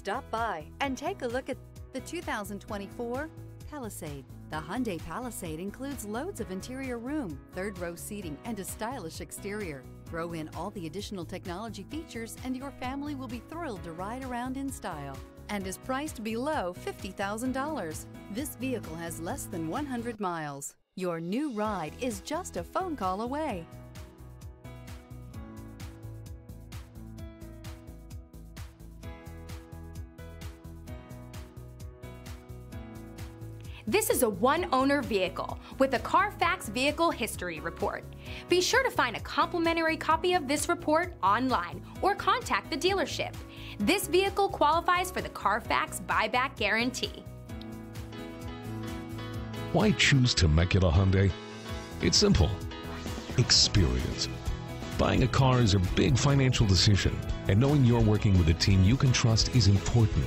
Stop by and take a look at the 2024 Palisade. The Hyundai Palisade includes loads of interior room, third row seating, and a stylish exterior. Throw in all the additional technology features and your family will be thrilled to ride around in style and is priced below $50,000. This vehicle has less than 100 miles. Your new ride is just a phone call away. This is a one-owner vehicle with a Carfax Vehicle History Report. Be sure to find a complimentary copy of this report online or contact the dealership. This vehicle qualifies for the Carfax Buyback Guarantee. Why choose Temecula Hyundai? It's simple. Experience. Buying a car is a big financial decision, and knowing you're working with a team you can trust is important.